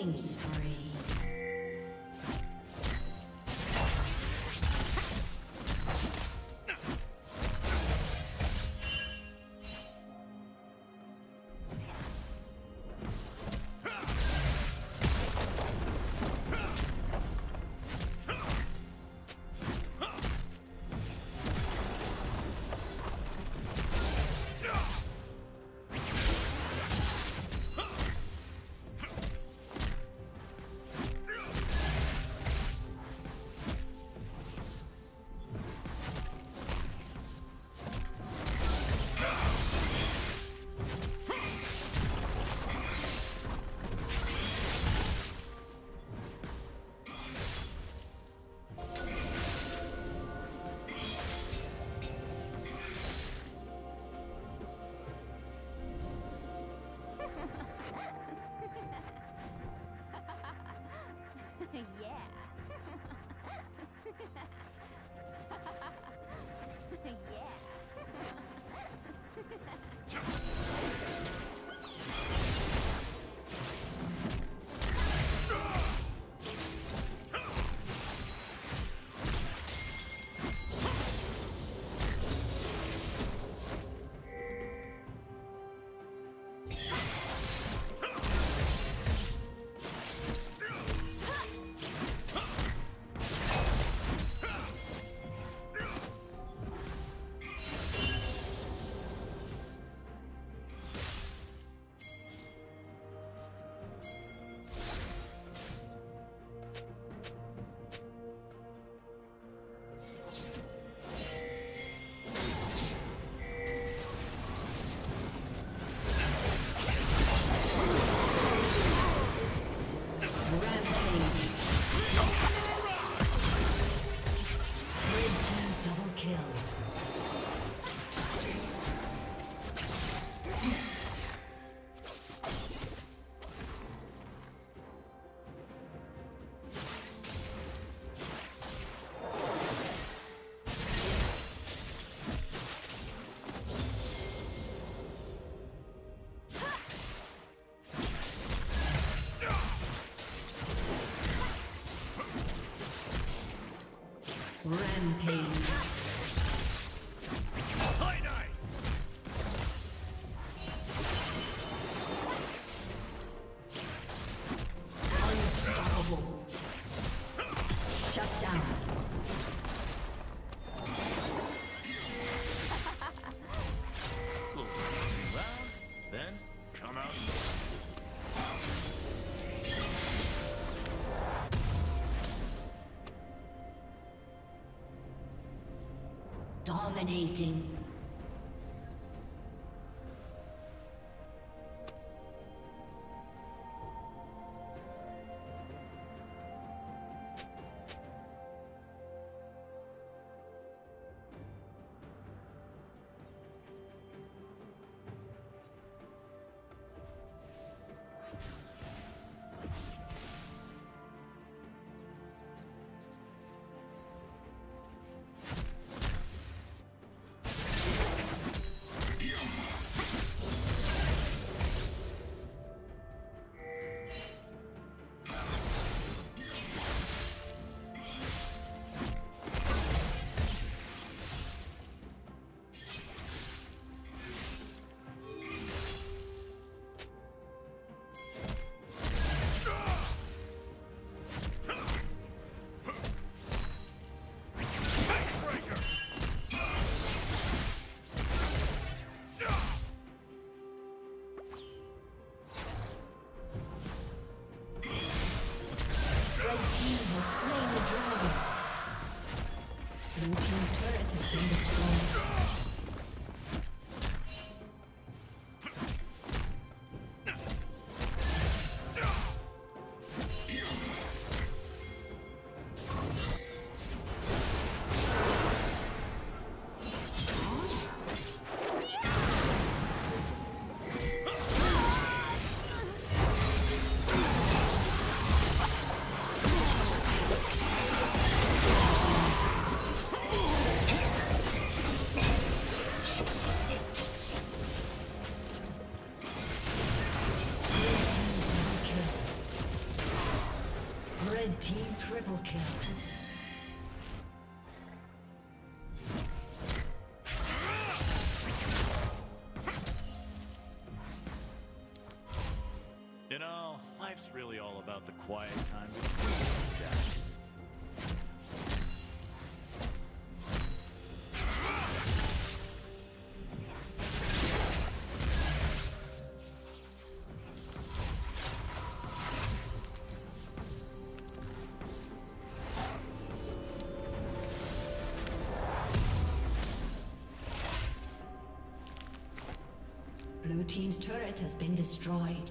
Killing spree. Rampage. Dominating. Life's really all about the quiet time between deaths. Blue Team's turret has been destroyed.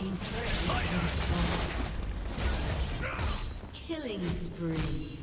Team's turret. Killing spree.